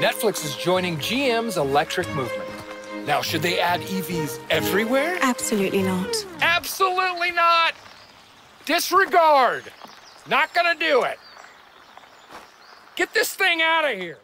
Netflix is joining GM's electric movement. Now, should they add EVs everywhere? Absolutely not. Absolutely not! Disregard! Not gonna do it. Get this thing out of here.